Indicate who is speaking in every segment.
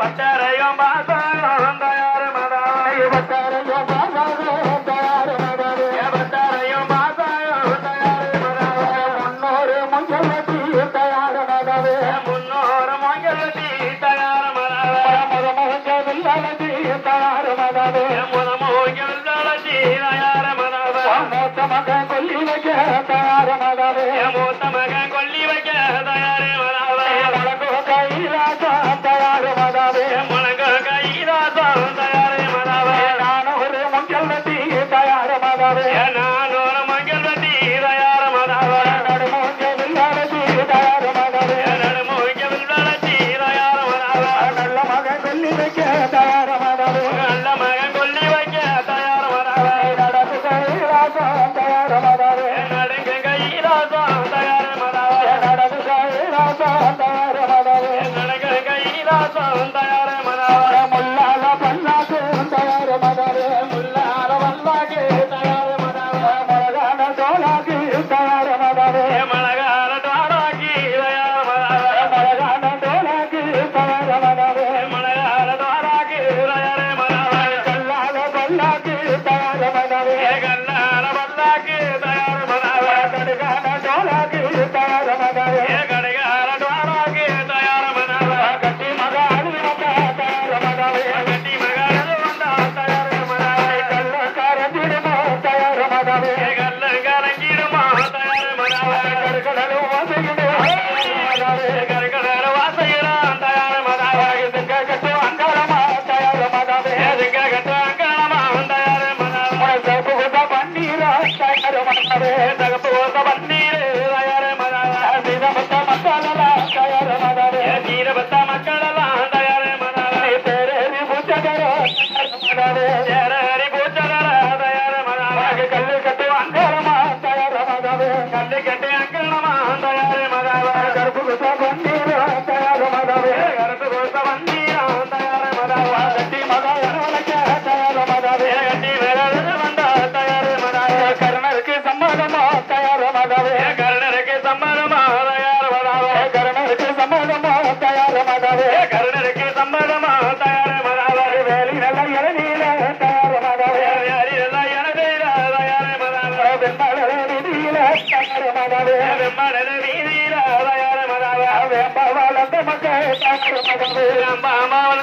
Speaker 1: பட்டறையும்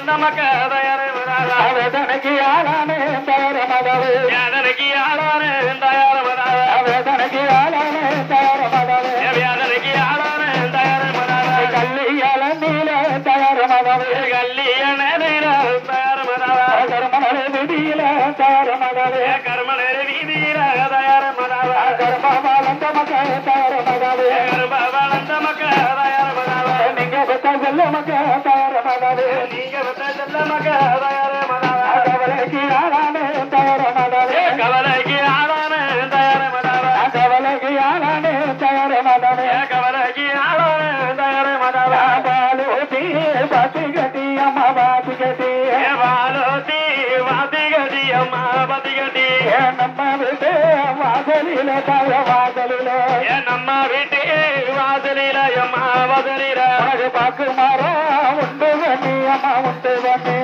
Speaker 1: வளர்ந்த
Speaker 2: மக்கதனக்கு ஆளானே தயார மதவு
Speaker 1: யாதனைக்கு ஆளானே தயார மதவு
Speaker 2: அவதனைக்கு ஆளானே தயார மதவு
Speaker 1: யாதனைக்கு ஆளானே தயார மதவு
Speaker 2: கல்லியல நீல தயார மதவு கல்லியல நீல தயார மதவு
Speaker 1: கருமண விதியில தயார மதவு
Speaker 2: நீங்க பத்தா செல்ல மக தயார மகாவே
Speaker 1: நீங்க பத்தா செல்ல மக தயார
Speaker 2: வாசலிலே தாய வாசலிலே.
Speaker 1: நம்ம வீட்டு வாசலில எம்மா வாசலில.
Speaker 2: உனக்கு உண்டு வண்டி அம்மா உண்டு வண்டி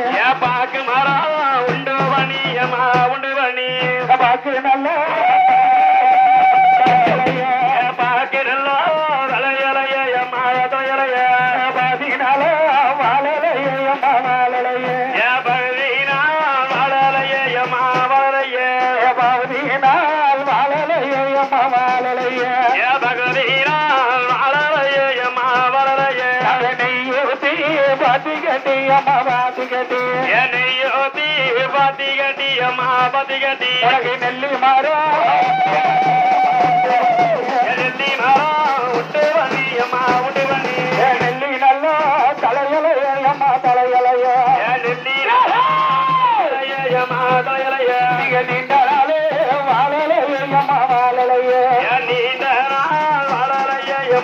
Speaker 2: வாழலையா பகவீரால் வாழலைய
Speaker 1: அம்மா வரலைய
Speaker 2: நெய்யோத்தி பாத்தி கட்டி நல்லா தலையலையா நீங்க
Speaker 1: நீண்ட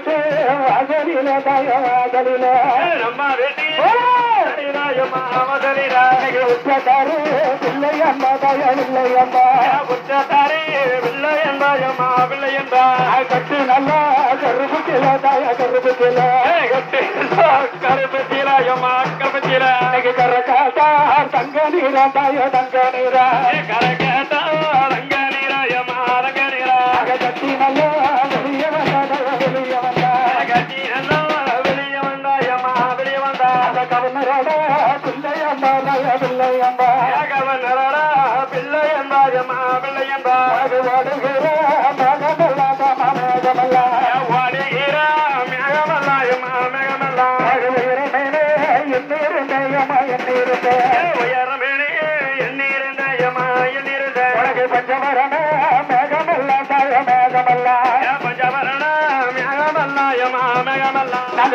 Speaker 2: வீட்டு வாசலில தாய வாசலில
Speaker 1: நம்ம வெட்டி
Speaker 2: உச்சக்காரு பிள்ளையம்மா தாய பிள்ளையம்மா
Speaker 1: புத்தத்தாரே பிள்ளை என்பாயம்மா பிள்ளை என்பா.
Speaker 2: கட்டு நல்லா கருப்பு கில தாய கருப்பு கில
Speaker 1: கட்டு கருப்பு சீராயம்மா கருப்பு
Speaker 2: கரகாட்டா தங்க நீரா தாய தங்க நீரா.
Speaker 1: ரங்க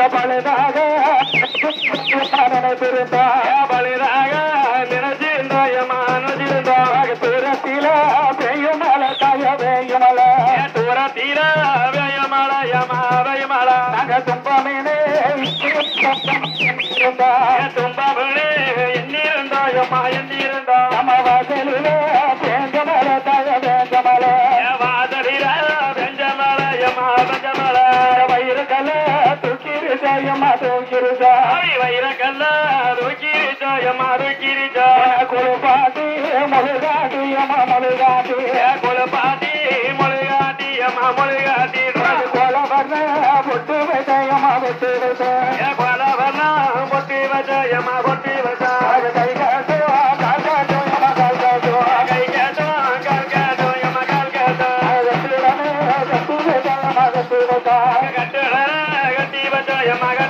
Speaker 2: பழுதாக நினைத்திருந்தா
Speaker 1: பலிதாக நினைச்சிருந்தாயம்மா நினைச்சிருந்தா
Speaker 2: தூரத்தில பெய்யும் மலை தாய பெய்யும் மலை
Speaker 1: தூரத்தீர வேயமலையம்மா வேயமலா
Speaker 2: நாங்க துன்பமீனே இருந்தா
Speaker 1: தும்பமணி எண்ணிருந்தாயம்மா எண்ணிருந்தா
Speaker 2: நம்ம வாசலில
Speaker 1: ಮಾರು ಗಿರಿಜ ಕೊಳಪಾಟಿ
Speaker 2: ಮೊಳಗಾಟಿ ಅಮ್ಮ ಮೊಳಗಾಟಿ ಕೊಳಪಾಟಿ ಮೊಳಗಾಟಿ
Speaker 1: ಅಮ್ಮ ಮೊಳಗಾಟಿ ಕೊಳ ಬರ್ಣ ಬೊಟ್ಟು
Speaker 2: ಬೇಟ ಅಮ್ಮ ಬೊಟ್ಟು ಬೇಟ ಕೊಳ ಬರ್ಣ ಬೊಟ್ಟಿ
Speaker 1: ಬೇಟ ಅಮ್ಮ ಬೊಟ್ಟಿ ಬೇಟ ಗಟ್ಟಿ ಬಜಾಯ
Speaker 2: ಮಗ